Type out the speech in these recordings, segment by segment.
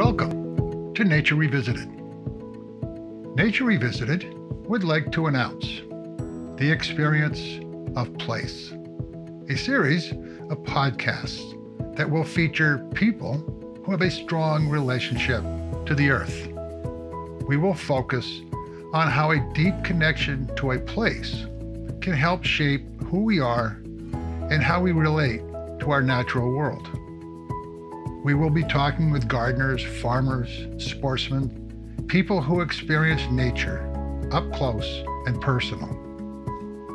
Welcome to Nature Revisited. Nature Revisited would like to announce the experience of place, a series of podcasts that will feature people who have a strong relationship to the earth. We will focus on how a deep connection to a place can help shape who we are and how we relate to our natural world. We will be talking with gardeners, farmers, sportsmen, people who experience nature up close and personal.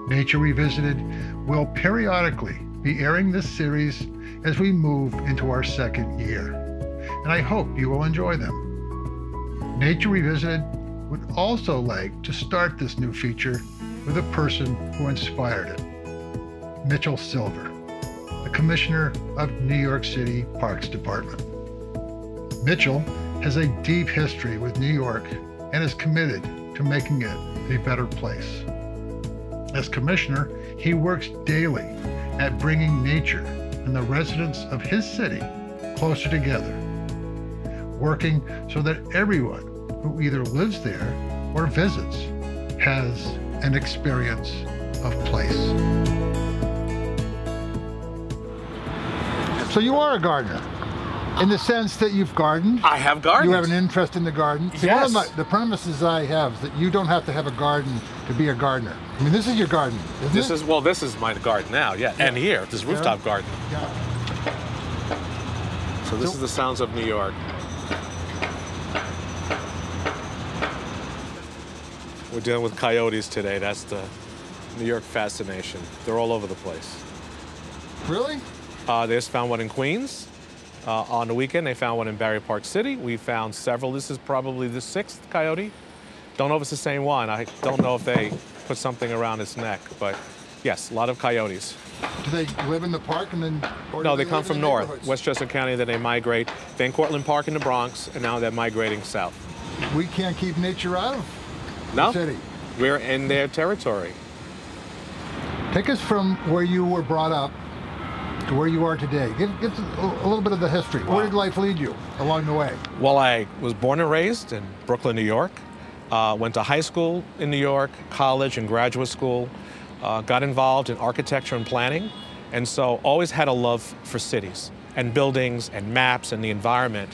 Nature Revisited will periodically be airing this series as we move into our second year, and I hope you will enjoy them. Nature Revisited would also like to start this new feature with a person who inspired it Mitchell Silver, the Commissioner of New York City Parks Department. Mitchell has a deep history with New York and is committed to making it a better place. As Commissioner, he works daily at bringing nature and the residents of his city closer together, working so that everyone who either lives there or visits has an experience of place. So you are a gardener in the sense that you've gardened. I have gardened. You have an interest in the garden. See, yes. My, the premises I have is that you don't have to have a garden to be a gardener. I mean, this is your garden, This it? is well, this is my garden now, yeah, and here, this rooftop garden. Yeah. So this So- is the sounds of New York. We're dealing with coyotes today. That's the New York fascination. They're all over the place. Really? Uh, they just found one in Queens. Uh, on the weekend, they found one in Battery Park City. We found several. This is probably the sixth coyote. Don't know if it's the same one. I don't know if they put something around its neck, but yes, a lot of coyotes. Do they live in the park and then? No, do they come from the north. Westchester County, then they migrate. Van Cortlandt Park in the Bronx, and now they're migrating south. We can't keep nature out of No, the city. we're in their territory. Take us from where you were brought up to where you are today. Give, give a, little bit of the history. Where did life lead you along the way? Well, I was born and raised in Brooklyn, New York. Uh, went to high school in New York, college and graduate school. Uh, got involved in architecture and planning, and so always had a love for cities and buildings and maps and the environment.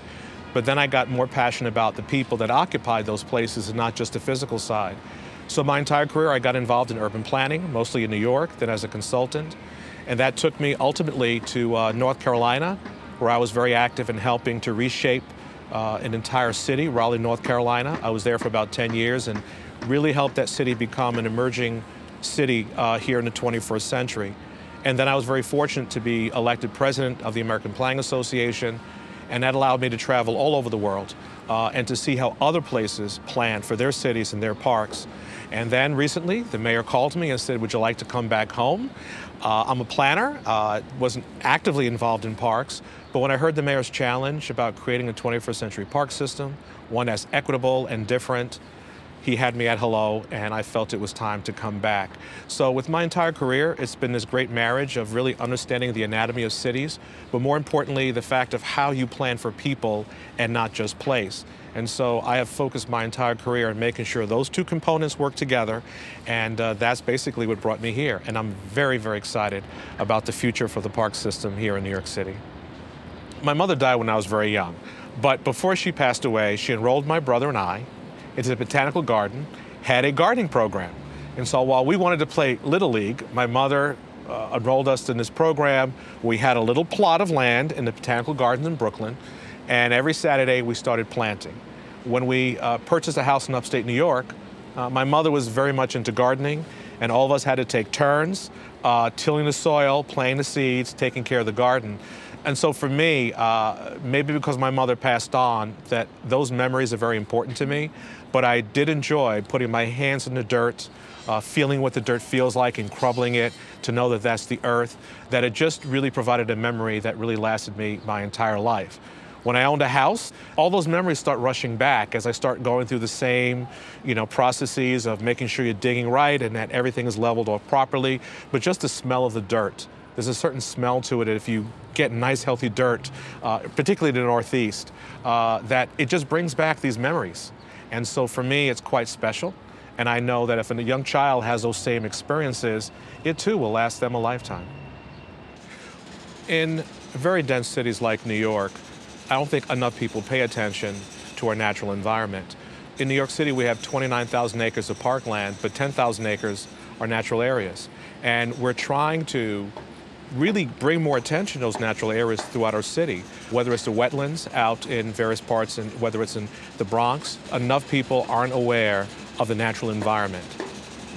But then I got more passionate about the people that occupied those places and not just the physical side. So my entire career, I got involved in urban planning, mostly in New York, then as a consultant. And that took me ultimately to uh, North Carolina, where I was very active in helping to reshape uh, an entire city, Raleigh, North Carolina. I was there for about 10 years and really helped that city become an emerging city uh, here in the 21st century. And then I was very fortunate to be elected president of the American Planning Association, and that allowed me to travel all over the world uh, and to see how other places plan for their cities and their parks. And then recently, the mayor called me and said, Would you like to come back home? Uh, I'm a planner, uh, wasn't actively involved in parks, but when I heard the mayor's challenge about creating a 21st century park system, one that's equitable and different, he had me at hello, and I felt it was time to come back. So, with my entire career, it's been this great marriage of really understanding the anatomy of cities, but more importantly, the fact of how you plan for people and not just place. And so I have focused my entire career on making sure those two components work together, and uh, that's basically what brought me here. And I'm very, very excited about the future for the park system here in New York City. My mother died when I was very young, but before she passed away, she enrolled my brother and I into the botanical garden, had a gardening program. And so while we wanted to play Little League, my mother uh, enrolled us in this program. We had a little plot of land in the botanical gardens in Brooklyn, and every Saturday we started planting. When we uh, purchased a house in upstate New York, uh, my mother was very much into gardening, and all of us had to take turns uh, tilling the soil, planting the seeds, taking care of the garden. And so for me, uh, maybe because my mother passed on, that those memories are very important to me. But I did enjoy putting my hands in the dirt, uh, feeling what the dirt feels like and crumbling it to know that that's the earth, that it just really provided a memory that really lasted me my entire life. When I owned a house, all those memories start rushing back as I start going through the same, you know, processes of making sure you're digging right and that everything is leveled off properly. But just the smell of the dirt There's a certain smell to it if you get nice, healthy dirt, uh, particularly in the Northeast, uh, that it just brings back these memories. And so for me, it's quite special. And I know that if a young child has those same experiences, it too will last them a lifetime. In very dense cities like New York, I don't think enough people pay attention to our natural environment. In New York City, we have 29,000 acres of parkland, but 10,000 acres are natural areas. And we're trying to really bring more attention to those natural areas throughout our city, whether it's the wetlands out in various parts and whether it's in the Bronx. Enough people aren't aware of the natural environment.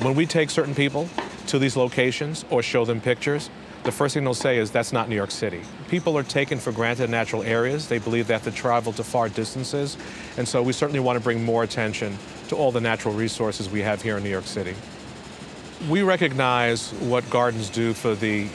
When we take certain people to these locations or show them pictures, the first thing they'll say is that's not New York City. People are taken for granted natural areas. They believe they have to travel to far distances. And so we certainly want to bring more attention to all the natural resources we have here in New York City. We recognize what gardens do for the,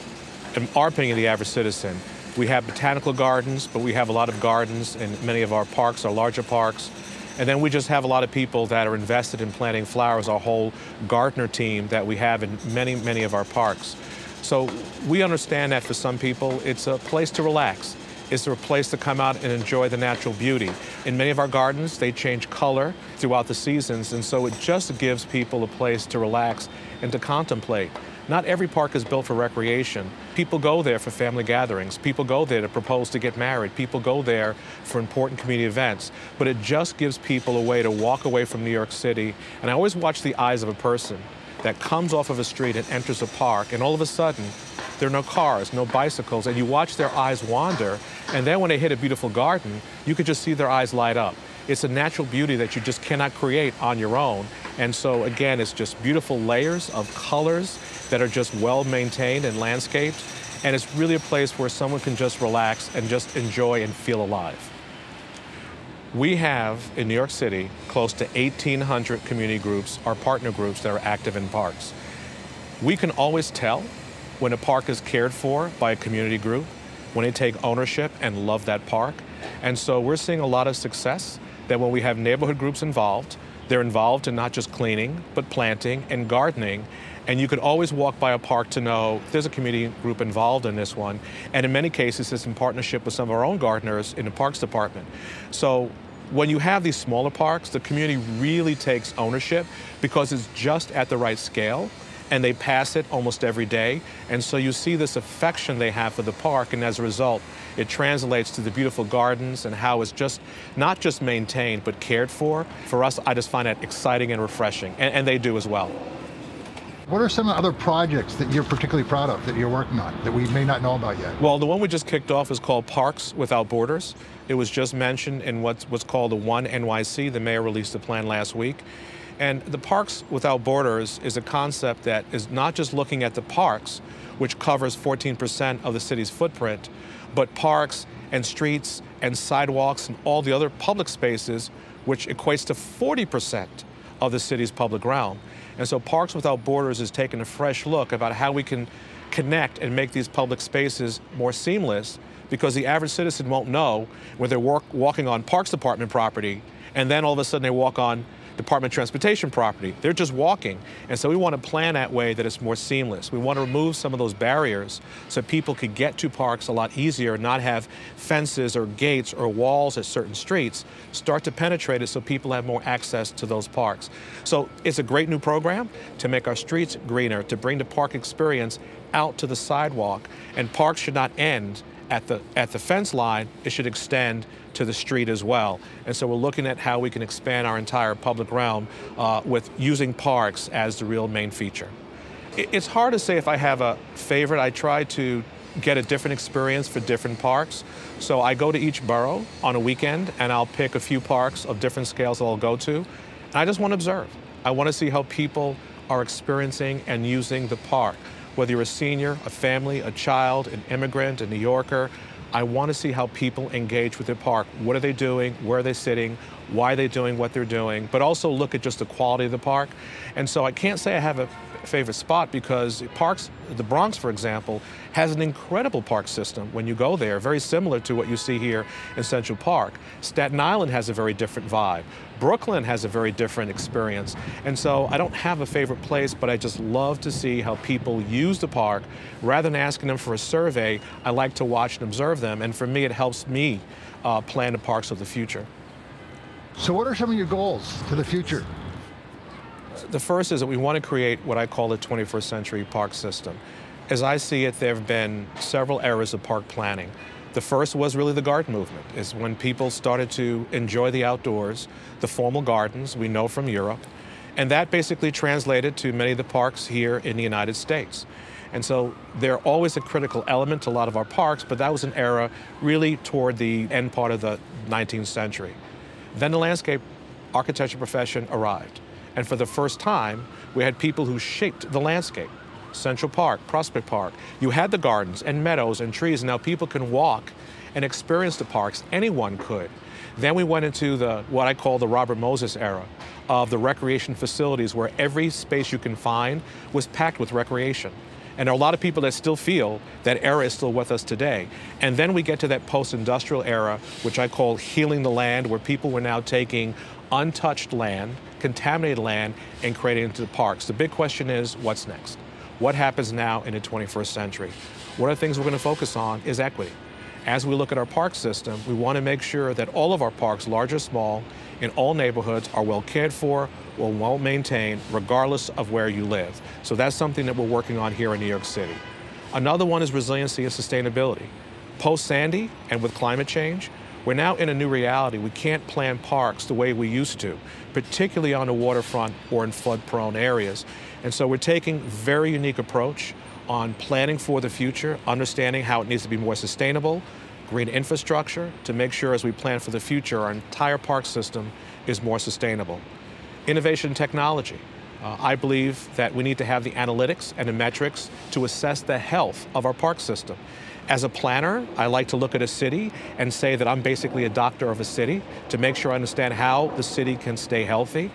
in our opinion, the average citizen. We have botanical gardens, but we have a lot of gardens in many of our parks, our larger parks. And then we just have a lot of people that are invested in planting flowers, our whole gardener team that we have in many, many of our parks. So we understand that for some people, it's a place to relax. It's a place to come out and enjoy the natural beauty. In many of our gardens, they change color throughout the seasons, and so it just gives people a place to relax and to contemplate. Not every park is built for recreation. People go there for family gatherings. People go there to propose to get married. People go there for important community events. But it just gives people a way to walk away from New York City. And I always watch the eyes of a person that comes off of a street and enters a park, and all of a sudden, there are no cars, no bicycles, and you watch their eyes wander, and then when they hit a beautiful garden, you could just see their eyes light up. It's a natural beauty that you just cannot create on your own. And so, again, it's just beautiful layers of colors that are just well maintained and landscaped. And it's really a place where someone can just relax and just enjoy and feel alive. We have in New York City close to 1,800 community groups, our partner groups that are active in parks. We can always tell when a park is cared for by a community group, when they take ownership and love that park. And so we're seeing a lot of success that when we have neighborhood groups involved, they're involved in not just cleaning, but planting and gardening. And you could always walk by a park to know there's a community group involved in this one. And in many cases, it's in partnership with some of our own gardeners in the Parks Department. So when you have these smaller parks, the community really takes ownership because it's just at the right scale and they pass it almost every day. And so you see this affection they have for the park, and as a result, it translates to the beautiful gardens and how it's just not just maintained but cared for. For us, I just find that exciting and refreshing, and, and they do as well. What are some other projects that you're particularly proud of that you're working on that we may not know about yet? Well, the one we just kicked off is called Parks Without Borders. It was just mentioned in what's, what's called the One NYC. The mayor released the plan last week. And the Parks Without Borders is a concept that is not just looking at the parks, which covers 14% of the city's footprint, but parks and streets and sidewalks and all the other public spaces, which equates to 40% of the city's public realm. And so Parks Without Borders is taking a fresh look about how we can connect and make these public spaces more seamless because the average citizen won't know when they're walk, walking on Parks Department property and then all of a sudden they walk on Department of Transportation property. They're just walking. And so we want to plan that way that it's more seamless. We want to remove some of those barriers so people could get to parks a lot easier not have fences or gates or walls at certain streets. Start to penetrate it so people have more access to those parks. So it's a great new program to make our streets greener, to bring the park experience out to the sidewalk. And parks should not end at the, at the fence line, it should extend to the street as well. And so we're looking at how we can expand our entire public realm uh, with using parks as the real main feature. It's hard to say if I have a favorite. I try to get a different experience for different parks. So I go to each borough on a weekend and I'll pick a few parks of different scales that I'll go to. And I just want to observe. I want to see how people are experiencing and using the park whether you're a senior, a family, a child, an immigrant, a New Yorker, I want to see how people engage with the park. What are they doing? Where are they sitting? Why they're they doing what they're doing? But also look at just the quality of the park. And so I can't say I have a favorite spot because parks, the Bronx, for example, has an incredible park system when you go there, very similar to what you see here in Central Park. Staten Island has a very different vibe. Brooklyn has a very different experience. And so I don't have a favorite place, but I just love to see how people use the park. Rather than asking them for a survey, I like to watch and observe them. And for me, it helps me uh, plan the parks of the future. So what are some of your goals to the future? The first is that we want to create what I call the 21st century park system. As I see it, there have been several eras of park planning. The first was really the garden movement, is when people started to enjoy the outdoors, the formal gardens we know from Europe, and that basically translated to many of the parks here in the United States. And so they're always a critical element to a lot of our parks, but that was an era really toward the end part of the 19th century. Then the landscape architecture profession arrived. And for the first time, we had people who shaped the landscape. Central Park, Prospect Park. You had the gardens and meadows and trees. And now people can walk and experience the parks. Anyone could. Then we went into the what I call the Robert Moses era of the recreation facilities where every space you can find was packed with recreation. And there are a lot of people that still feel that era is still with us today. And then we get to that post-industrial era, which I call healing the land, where people were now taking untouched land, contaminated land, and creating it into the parks. The big question is, what's next? What happens now in the 21st century? One of the things we're going to focus on is equity. As we look at our park system, we want to make sure that all of our parks, large or small, in all neighborhoods are well cared for, or well maintained, regardless of where you live. So that's something that we're working on here in New York City. Another one is resiliency and sustainability. Post Sandy and with climate change, we're now in a new reality. We can't plan parks the way we used to, particularly on the waterfront or in flood prone areas. And so we're taking very unique approach on planning for the future, understanding how it needs to be more sustainable, green infrastructure to make sure as we plan for the future, our entire park system is more sustainable. Innovation technology. Uh, I believe that we need to have the analytics and the metrics to assess the health of our park system. As a planner, I like to look at a city and say that I'm basically a doctor of a city to make sure I understand how the city can stay healthy.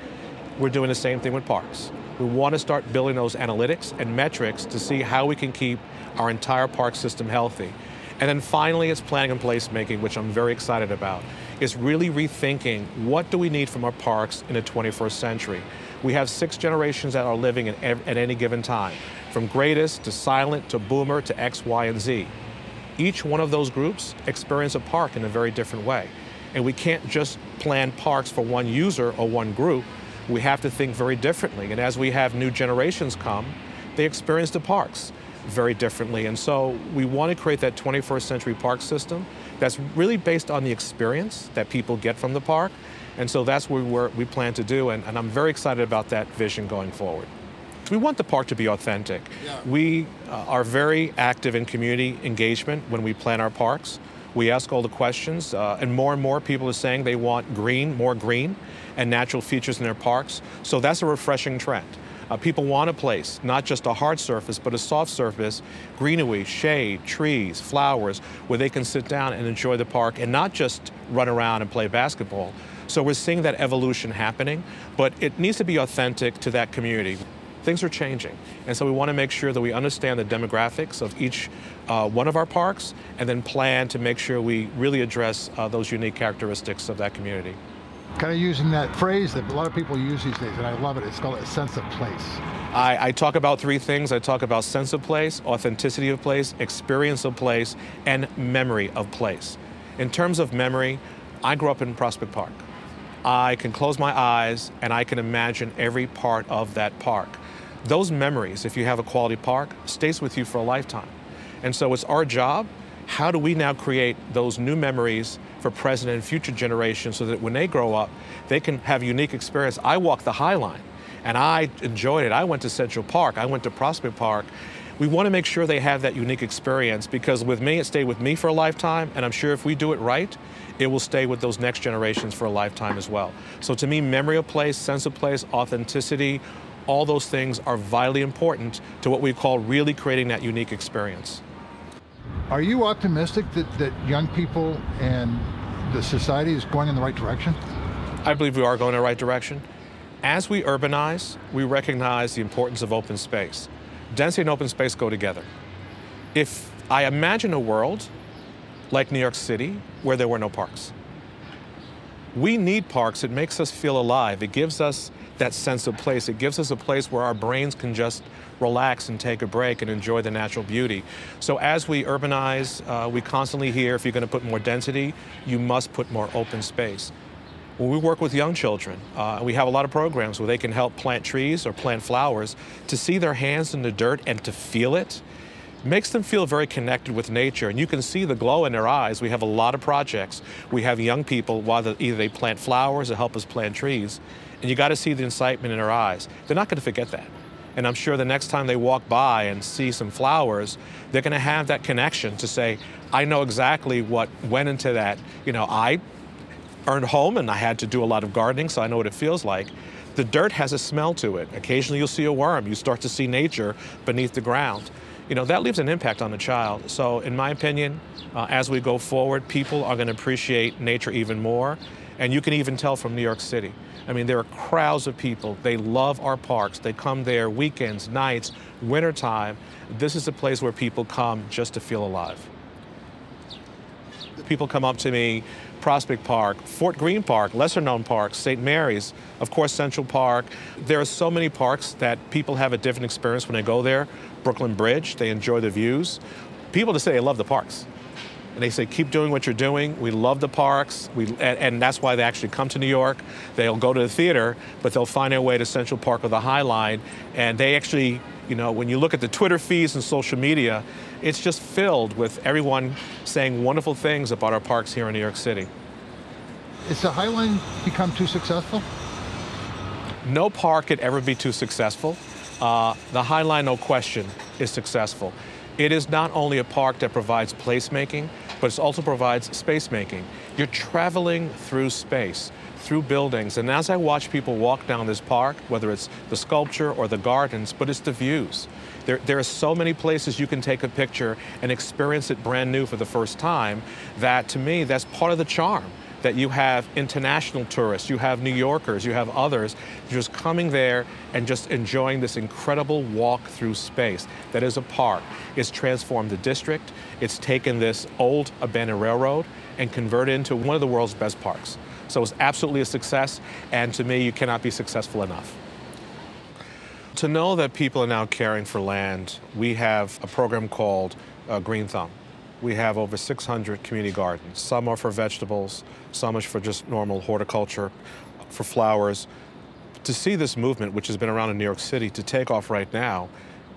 We're doing the same thing with parks. We want to start building those analytics and metrics to see how we can keep our entire park system healthy. And then finally, it's planning and placemaking, which I'm very excited about. Is really rethinking what do we need from our parks in the 21st century. We have six generations that are living at, at any given time, from greatest to silent to boomer to X, Y, and Z. Each one of those groups experience a park in a very different way. And we can't just plan parks for one user or one group we have to think very differently. And as we have new generations come, they experience the parks very differently. And so we want to create that 21st century park system that's really based on the experience that people get from the park. And so that's what we plan to do. And, and I'm very excited about that vision going forward. We want the park to be authentic. Yeah. We uh, are very active in community engagement when we plan our parks. We ask all the questions, uh, and more and more people are saying they want green, more green, and natural features in their parks. So that's a refreshing trend. Uh, people want a place, not just a hard surface, but a soft surface, greenery, shade, trees, flowers, where they can sit down and enjoy the park and not just run around and play basketball. So we're seeing that evolution happening, but it needs to be authentic to that community things are changing. And so we want to make sure that we understand the demographics of each uh, one of our parks and then plan to make sure we really address uh, those unique characteristics of that community. Kind of using that phrase that a lot of people use these days, and I love it. It's called a sense of place. I, I, talk about three things. I talk about sense of place, authenticity of place, experience of place, and memory of place. In terms of memory, I grew up in Prospect Park. I can close my eyes and I can imagine every part of that park those memories, if you have a quality park, stays with you for a lifetime. And so it's our job, how do we now create those new memories for present and future generations so that when they grow up, they can have unique experience. I walked the High Line and I enjoyed it. I went to Central Park, I went to Prospect Park. We want to make sure they have that unique experience because with me, it stayed with me for a lifetime, and I'm sure if we do it right, it will stay with those next generations for a lifetime as well. So to me, memory of place, sense of place, authenticity, all those things are vitally important to what we call really creating that unique experience. Are you optimistic that, that young people and the society is going in the right direction? I believe we are going in the right direction. As we urbanize, we recognize the importance of open space. Density and open space go together. if I imagine a world like New York City where there were no parks. We need parks. It makes us feel alive. It gives us that sense of place. It gives us a place where our brains can just relax and take a break and enjoy the natural beauty. So as we urbanize, uh, we constantly hear if you're going to put more density, you must put more open space. When we work with young children, uh, we have a lot of programs where they can help plant trees or plant flowers to see their hands in the dirt and to feel it makes them feel very connected with nature. And you can see the glow in their eyes. We have a lot of projects. We have young people, either they plant flowers or help us plant trees. And you got to see the excitement in their eyes. They're not going to forget that. And I'm sure the next time they walk by and see some flowers, they're going to have that connection to say, I know exactly what went into that. You know, I earned home and I had to do a lot of gardening, so I know what it feels like. The dirt has a smell to it. Occasionally you'll see a worm. You start to see nature beneath the ground. You know, that leaves an impact on the child. So in my opinion, uh, as we go forward, people are going to appreciate nature even more. And you can even tell from New York City. I mean, there are crowds of people. They love our parks. They come there weekends, nights, wintertime. This is a place where people come just to feel alive. People come up to me, Prospect Park, Fort Greene Park, lesser known parks, St. Mary's, of course, Central Park. There are so many parks that people have a different experience when they go there. Brooklyn Bridge, they enjoy the views. People just say they love the parks. And they say, keep doing what you're doing. We love the parks. We, and, and, that's why they actually come to New York. They'll go to the theater, but they'll find their way to Central Park or the High Line. And they actually, you know, when you look at the Twitter feeds and social media, it's just filled with everyone saying wonderful things about our parks here in New York City. Is the High Line become too successful? No park could ever be too successful. Uh, the High Line, no question, is successful. It is not only a park that provides placemaking, but it also provides space making. You're traveling through space, through buildings, and as I watch people walk down this park, whether it's the sculpture or the gardens, but it's the views. There, there are so many places you can take a picture and experience it brand new for the first time that to me, that's part of the charm that you have international tourists, you have New Yorkers, you have others just coming there and just enjoying this incredible walk through space that is a park. It's transformed the district, it's taken this old abandoned railroad and converted into one of the world's best parks. So it's absolutely a success, and to me, you cannot be successful enough. To know that people are now caring for land, we have a program called uh, Green Thumb. We have over 600 community gardens. Some are for vegetables, some are for just normal horticulture, for flowers. To see this movement, which has been around in New York City, to take off right now,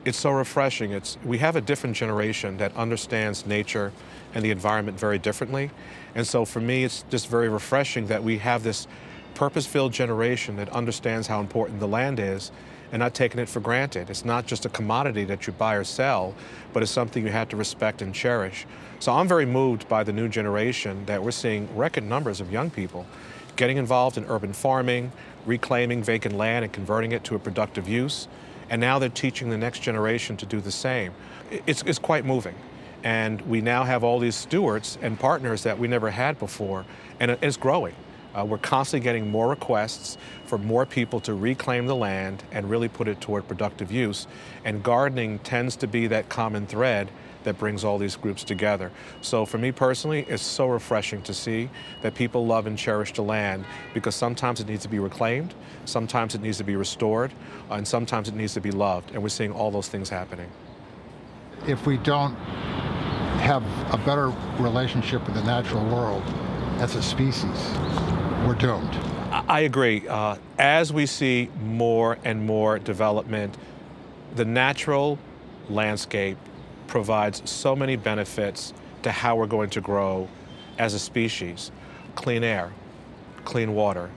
it's so refreshing. It's, we have a different generation that understands nature and the environment very differently. And so for me, it's just very refreshing that we have this purpose-filled generation that understands how important the land is and not taking it for granted. It's not just a commodity that you buy or sell, but it's something you have to respect and cherish. So I'm very moved by the new generation that we're seeing record numbers of young people getting involved in urban farming, reclaiming vacant land and converting it to a productive use. And now they're teaching the next generation to do the same. It's, it's quite moving. And we now have all these stewards and partners that we never had before, and it's growing. Uh, we're constantly getting more requests for more people to reclaim the land and really put it toward productive use. And gardening tends to be that common thread that brings all these groups together. So for me personally, it's so refreshing to see that people love and cherish the land because sometimes it needs to be reclaimed, sometimes it needs to be restored, and sometimes it needs to be loved. And we're seeing all those things happening. If we don't have a better relationship with the natural world as a species, we're doomed. I agree. Uh, as we see more and more development, the natural landscape provides so many benefits to how we're going to grow as a species. Clean air, clean water,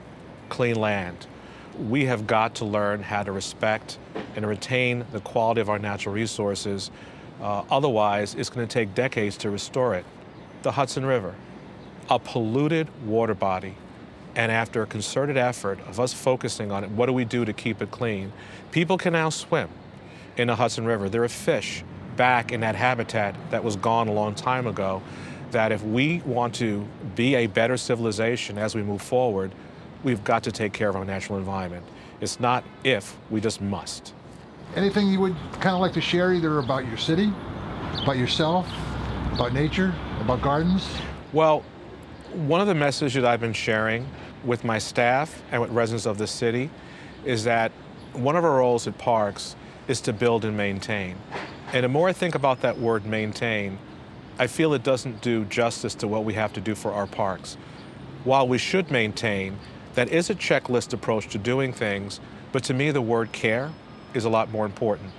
clean land. We have got to learn how to respect and retain the quality of our natural resources. Uh, otherwise, it's going to take decades to restore it. The Hudson River, a polluted water body and after a concerted effort of us focusing on it, what do we do to keep it clean? People can now swim in the Hudson River. There are fish back in that habitat that was gone a long time ago. That if we want to be a better civilization as we move forward, we've got to take care of our natural environment. It's not if, we just must. Anything you would kind of like to share either about your city about yourself, about nature, about gardens? Well, one of the messages that I've been sharing with my staff and with residents of the city is that one of our roles at parks is to build and maintain. And the more I think about that word maintain, I feel it doesn't do justice to what we have to do for our parks. While we should maintain, that is a checklist approach to doing things, but to me the word care is a lot more important.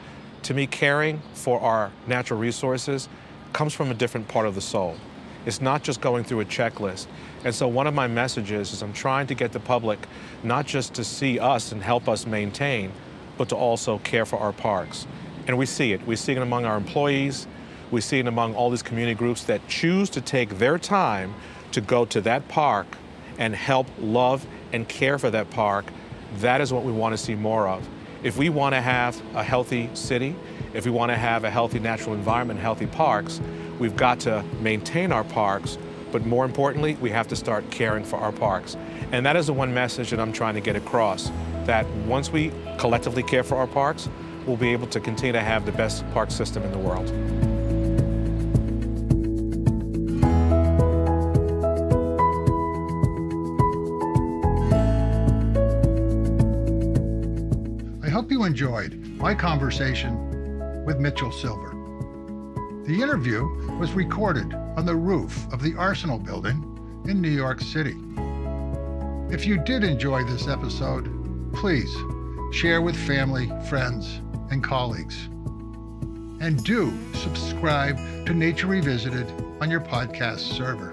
To me, caring for our natural resources comes from a different part of the soul. It's not just going through a checklist. And so one of my messages is I'm trying to get the public not just to see us and help us maintain, but to also care for our parks. And we see it. We see it among our employees. We see it among all these community groups that choose to take their time to go to that park and help love and care for that park. That is what we want to see more of. If we want to have a healthy city, if we want to have a healthy natural environment, healthy parks, we've got to maintain our parks, but more importantly, we have to start caring for our parks. And that is the one message that I'm trying to get across, that once we collectively care for our parks, we'll be able to continue to have the best park system in the world. I hope you enjoyed my conversation with Mitchell Silver. The interview was recorded on the roof of the Arsenal building in New York City. If you did enjoy this episode, please share with family, friends, and colleagues. And do subscribe to Nature Revisited on your podcast server.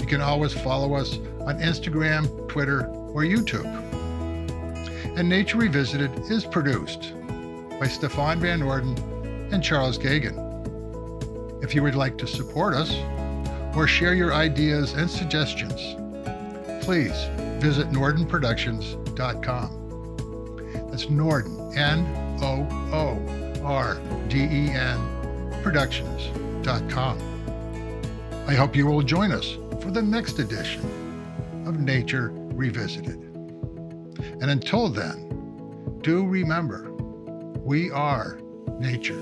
You can always follow us on Instagram, Twitter, or YouTube. And Nature Revisited is produced by Stefan Van Norden and Charles Geoghegan. If you would like to support us or share your ideas and suggestions, please visit NooRDen-Productions.com. That's Norden, N O O R D E N, Productions.com. I hope you will join us for the next edition of Nature Revisited. And until then, do remember we are nature.